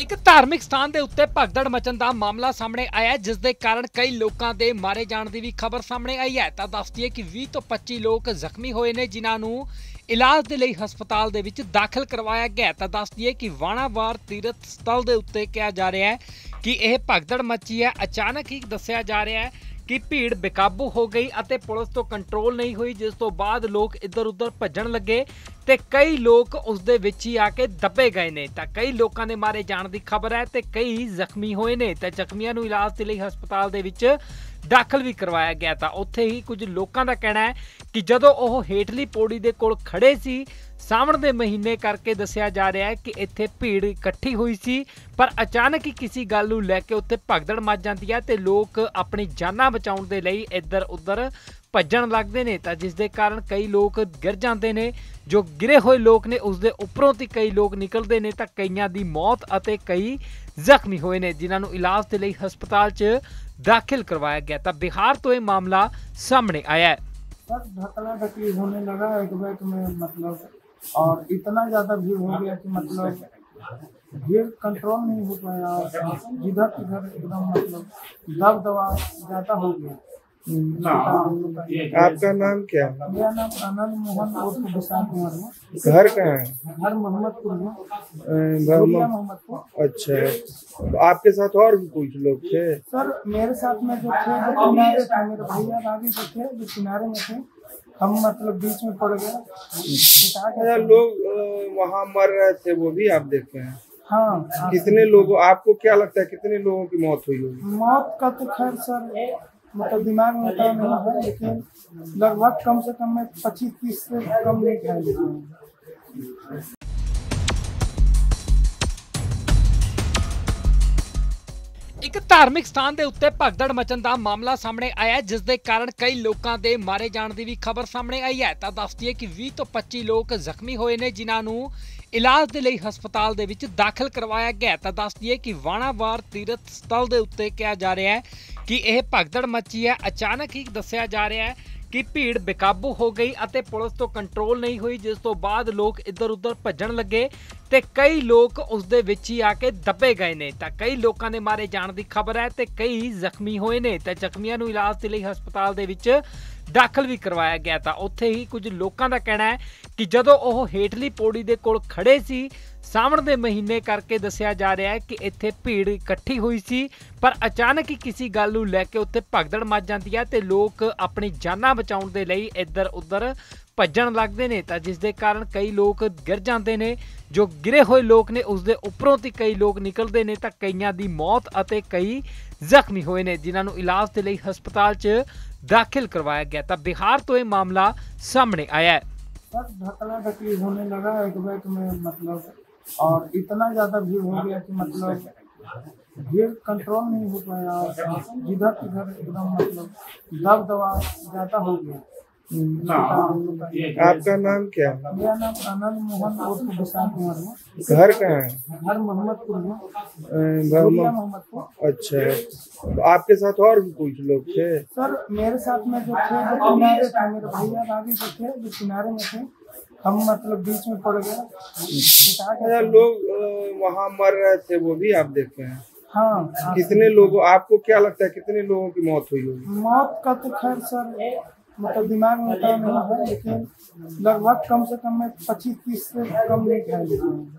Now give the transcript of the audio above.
ਇੱਕ ਧਾਰਮਿਕ ਸਥਾਨ ਦੇ ਉੱਤੇ ਭਗਦੜ ਮਚਣ ਦਾ ਮਾਮਲਾ ਸਾਹਮਣੇ ਆਇਆ ਜਿਸ ਦੇ ਕਾਰਨ ਕਈ ਲੋਕਾਂ ਦੇ ਮਾਰੇ ਜਾਣ ਦੀ ਵੀ ਖਬਰ ਸਾਹਮਣੇ ਆਈ ਹੈ। ਤਾਂ ਦੱਸ ਦਈਏ ਕਿ 20 ਤੋਂ 25 ਲੋਕ ਜ਼ਖਮੀ ਹੋਏ ਨੇ, ਜਿਨ੍ਹਾਂ ਨੂੰ ਇਲਾਜ ਦੇ ਲਈ ਹਸਪਤਾਲ ਦੇ ਵਿੱਚ ਦਾਖਲ ਕਰਵਾਇਆ ਗਿਆ ਤਾਂ ਦੱਸ ਦਈਏ ਕਿ ਵਾਣਾਵਾਰ ਤੀਰਥ ਸਥਲ ਦੇ ਉੱਤੇ ਕਿਹਾ ਜਾ ਰਿਹਾ ਹੈ ਕਿ ਇਹ ਭਗਦੜ ਮੱਚੀ ਹੈ। ਅਚਾਨਕ ਹੀ ਦੱਸਿਆ ਜਾ ਰਿਹਾ ਹੈ ਕਿ ਭੀੜ ਬੇਕਾਬੂ ਹੋ ਗਈ ਅਤੇ ਪੁਲਿਸ ਤੋਂ ਕੰਟਰੋਲ ਨਹੀਂ ਹੋਈ, ਜਿਸ ਤੋਂ ਬਾਅਦ ਲੋਕ ਇੱਧਰ ਉੱਧਰ ਭੱਜਣ ਲੱਗੇ ਤੇ ਕਈ ਲੋਕ ਉਸ ਦੇ ਵਿੱਚ ਹੀ ਆ ਕੇ ਦੱਬੇ ਗਏ ਨੇ। ਤਾਂ ਕਈ ਲੋਕਾਂ ਦੇ ਮਾਰੇ ਜਾਣ ਦੀ ਖਬਰ ਹੈ ਤੇ ਕਈ ਜ਼ਖਮੀ ਹੋਏ ਨੇ। ਤੇ ਜ਼ਖਮੀਆਂ ਨੂੰ ਇਲਾਜ ਦੇ ਲਈ ਹਸਪਤਾਲ ਦੇ ਵਿੱਚ ਦਾਖਲ ਵੀ ਕਰਵਾਇਆ ਗਿਆ। ਤਾਂ ਉੱਥੇ ਹੀ ਕੁਝ ਲੋਕਾਂ ਦਾ ਕਹਿਣਾ ਹੈ ਕਿ ਜਦੋਂ ਉਹ ਹੇਠਲੀ ਪੌੜੀ ਦੇ ਕੋਲ ਖੜੇ ਸੀ ਸਾਵਣ ਦੇ ਮਹੀਨੇ ਕਰਕੇ ਦੱਸਿਆ ਜਾ ਰਿਹਾ ਹੈ ਕਿ ਇੱਥੇ ਭੀੜ ਇਕੱਠੀ ਹੋਈ ਸੀ ਪਰ ਅਚਾਨਕ ਹੀ ਕਿਸੇ ਗੱਲ ਨੂੰ ਲੈ ਕੇ ਉੱਥੇ ਭਗਦੜ ਮਚ ਜਾਂਦੀ ਹੈ ਤੇ ਲੋਕ ਆਪਣੀ ਜਾਨਾਂ ਬਚਾਉਣ ਦੇ ਲਈ ਇੱਧਰ ਉੱਧਰ ਭੱਜਣ ਲੱਗਦੇ ਨੇ ਤਾਂ ਜਿਸ ਦੇ ਕਾਰਨ ਕਈ ਲੋਕ ਗਿਰ ਜਾਂਦੇ ਨੇ ਜੋ ਗਿਰੇ ਹੋਏ ਲੋਕ ਨੇ ਉਸ ਦੇ ਉੱਪਰੋਂ ਦੀ ਕਈ ਲੋਕ ਨਿਕਲਦੇ ਨੇ ਤਾਂ ਕਈਆਂ ਦੀ ਮੌਤ ਅਤੇ ਕਈ ਜ਼ਖਮੀ ਹੋਏ ਨੇ ਜਿਨ੍ਹਾਂ ਨੂੰ ਇਲਾਜ ਦੇ ਲਈ ਹਸਪਤਾਲ 'ਚ ਦਾਖਲ ਕਰਵਾਇਆ ਗਿਆ ਤਾਂ ਬਿਹਾਰ ਤੋਂ ਇਹ ਮਾਮਲਾ ਸਾਹਮਣੇ ਆਇਆ ਹੈ सर ढकला ढकली होने लगा एक बैग में मतलब और इतना ज़्यादा भीड़ हो गया कि मतलब भीड़ कंट्रोल नहीं हो पाया। और जिधर किधर एकदम मतलब दब दबा ज़्यादा हो गया। आपका नाम क्या है? मेरा नाम आनंद मोहन उर्फ़ विशाल कुमार है। घर कहाँ है? घर मोहम्मदपुर में। मोहम्मद- मोहम्मदपुर। अच्छा तो आपके साथ और भी कुछ लोग थे? सर मेरे साथ में जो थे जो किनारे थे मेरे भैया भाभी जो थे जो किनारे में थे हम मतलब बीच में पड़ गए। अच्छा लोग वहाँ मर रहे थे वो भी आप देखे हैं। हाँ। कितने लोगों आपको क्या लगता है कितने लोगों की मौत हुई होगी? मौत का तो खैर सर मतलब दिमाग में उतर नहीं है लेकिन लगभग कम से कम में पच्चीस तीस से कम नहीं खाए लेकिन ਇੱਕ ਧਾਰਮਿਕ ਸਥਾਨ ਦੇ ਉੱਤੇ ਭਗਦੜ ਮਚਣ ਦਾ ਮਾਮਲਾ ਸਾਹਮਣੇ ਆਇਆ ਹੈ, ਜਿਸ ਦੇ ਕਾਰਨ ਕਈ ਲੋਕਾਂ ਦੇ ਮਾਰੇ ਜਾਣ ਦੀ ਵੀ ਖਬਰ ਸਾਹਮਣੇ ਆਈ ਹੈ। ਤਾਂ ਦੱਸ ਦਈਏ ਕਿ 20 ਤੋਂ 25 ਲੋਕ ਜ਼ਖਮੀ ਹੋਏ ਨੇ ਜਿਨ੍ਹਾਂ ਨੂੰ ਇਲਾਜ ਦੇ ਲਈ ਹਸਪਤਾਲ ਦੇ ਵਿੱਚ ਦਾਖਲ ਕਰਵਾਇਆ ਗਿਆ ਤਾਂ ਦੱਸ ਦਈਏ ਕਿ ਵਾਣਾਵਾਰ ਤੀਰਥ ਸਥਲ ਦੇ ਉੱਤੇ ਕਿਹਾ ਜਾ ਰਿਹਾ ਹੈ ਕਿ ਇਹ ਭਗਦੜ ਮੱਚੀ ਹੈ। ਅਚਾਨਕ ਹੀ ਦੱਸਿਆ ਜਾ ਰਿਹਾ ਹੈ ਕਿ ਭੀੜ ਬੇਕਾਬੂ ਹੋ ਗਈ ਅਤੇ ਪੁਲਿਸ ਤੋਂ ਕੰਟਰੋਲ ਨਹੀਂ ਹੋਈ, ਜਿਸ ਤੋਂ ਬਾਅਦ ਲੋਕ ਇੱਧਰ ਉੱਧਰ ਭੱਜਣ ਲੱਗੇ ਤੇ ਕਈ ਲੋਕ ਉਸ ਦੇ ਵਿੱਚ ਹੀ ਆ ਕੇ ਦੱਬੇ ਗਏ ਨੇ। ਤਾਂ ਕਈ ਲੋਕਾਂ ਦੇ ਮਾਰੇ ਜਾਣ ਦੀ ਖਬਰ ਹੈ ਤੇ ਕਈ ਜ਼ਖਮੀ ਹੋਏ ਨੇ। ਤੇ ਜ਼ਖਮੀਆਂ ਨੂੰ ਇਲਾਜ ਦੇ ਲਈ ਹਸਪਤਾਲ ਦੇ ਵਿੱਚ ਦਾਖਲ ਵੀ ਕਰਵਾਇਆ ਗਿਆ। ਤਾਂ ਉੱਥੇ ਹੀ ਕੁਝ ਲੋਕਾਂ ਦਾ ਕਹਿਣਾ ਹੈ ਕਿ ਜਦੋਂ ਉਹ ਹੇਠਲੀ ਪੌੜੀ ਦੇ ਕੋਲ ਖੜੇ ਸੀ ਸਾਵਣ ਦੇ ਮਹੀਨੇ ਕਰਕੇ ਦੱਸਿਆ ਜਾ ਰਿਹਾ ਹੈ ਕਿ ਇੱਥੇ ਭੀੜ ਇਕੱਠੀ ਹੋਈ ਸੀ ਪਰ ਅਚਾਨਕ ਹੀ ਕਿਸੇ ਗੱਲ ਨੂੰ ਲੈ ਕੇ ਉੱਥੇ ਭਗਦੜ ਮਚ ਜਾਂਦੀ ਹੈ ਤੇ ਲੋਕ ਆਪਣੀ ਜਾਨਾਂ ਬਚਾਉਣ ਦੇ ਲਈ ਇੱਧਰ ਉੱਧਰ ਭੱਜਣ ਲੱਗਦੇ ਨੇ ਤਾਂ ਜਿਸ ਦੇ ਕਾਰਨ ਕਈ ਲੋਕ ਗਿਰ ਜਾਂਦੇ ਨੇ ਜੋ ਗਿਰੇ ਹੋਏ ਲੋਕ ਨੇ ਉਸ ਦੇ ਉੱਪਰੋਂ ਦੀ ਕਈ ਲੋਕ ਨਿਕਲਦੇ ਨੇ ਤਾਂ ਕਈਆਂ ਦੀ ਮੌਤ ਅਤੇ ਕਈ ਜ਼ਖਮੀ ਹੋਏ ਨੇ ਜਿਨ੍ਹਾਂ ਨੂੰ ਇਲਾਜ ਦੇ ਲਈ ਹਸਪਤਾਲ 'ਚ ਦਾਖਲ ਕਰਵਾਇਆ ਗਿਆ ਤਾਂ ਬਿਹਾਰ ਤੋਂ ਇਹ ਮਾਮਲਾ ਸਾਹਮਣੇ ਆਇਆ ਹੈ सर ढकला ढकली होने लगा एक बैग में मतलब और इतना ज़्यादा भीड़ हो गया कि मतलब भीड़ कंट्रोल नहीं हो पाया। और जिधर किधर एकदम मतलब दब दबा ज़्यादा हो गया। आपका नाम क्या है? मेरा नाम आनंद मोहन उर्फ़ विशाल कुमार है। घर कहाँ है? घर मोहम्मदपुर में। मोहम्मद- मोहम्मदपुर। अच्छा। आपके साथ और भी कुछ लोग थे? सर मेरे साथ में जो थे जो किनारे थे। मेरे भैया भाभी जो थे जो किनारे में थे। हम मतलब बीच में पड़ गए पचास हज़ार लोग वहाँ मर रहे थे वो भी आप देखे हैं। हाँ हाँ। कितने लोगों आपको क्या लगता है कितने लोगों की मौत हुई होगी? मौत का तो खैर सर मतलब दिमाग में उतना नहीं है लेकिन लगभग कम से कम में पच्चीस तीस से कम नहीं लेकिन